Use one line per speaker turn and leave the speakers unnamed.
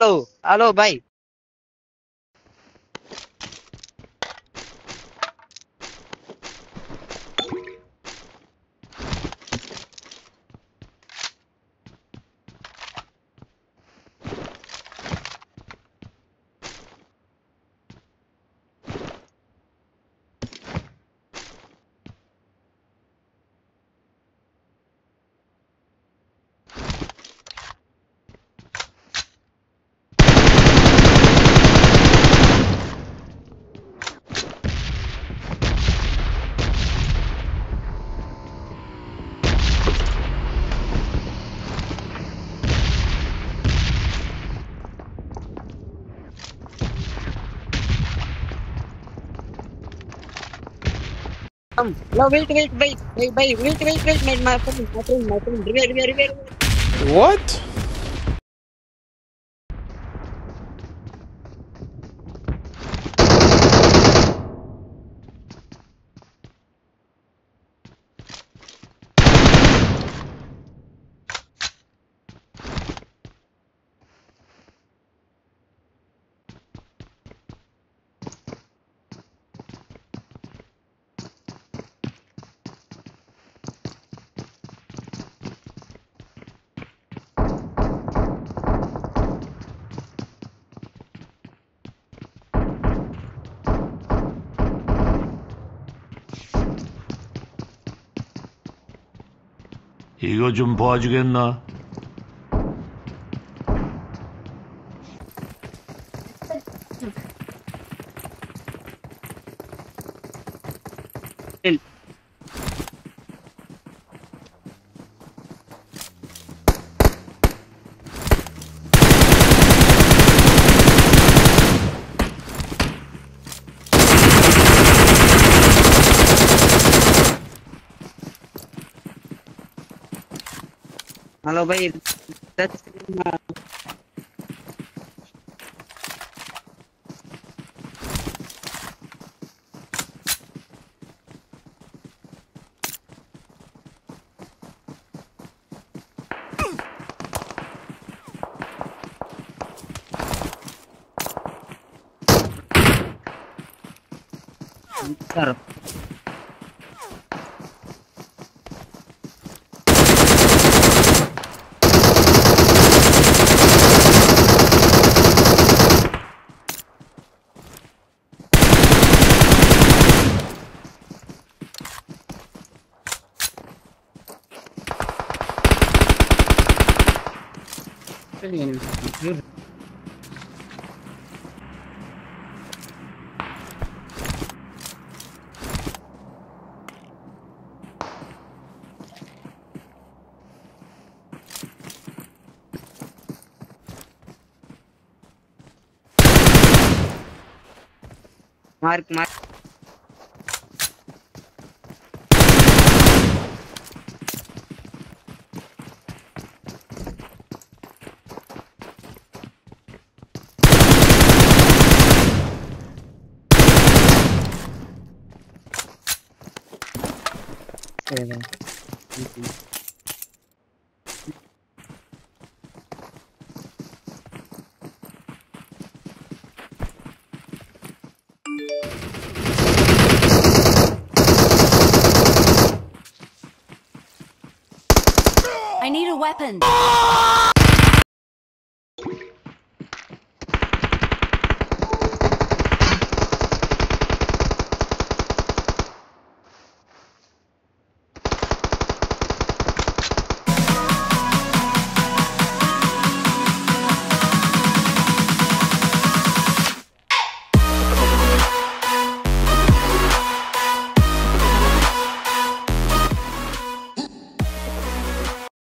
હાલો હાલો ભાઈ. Um, no, wait, wait, wait, wait, wait, wait, wait, wait, wait, my friend, my friend, my friend, repair, repair, repair.
What?
이거 좀 봐주겠나?
Hello भाई touch Gracias. Damn. Good. Mark, mark.
I need a weapon.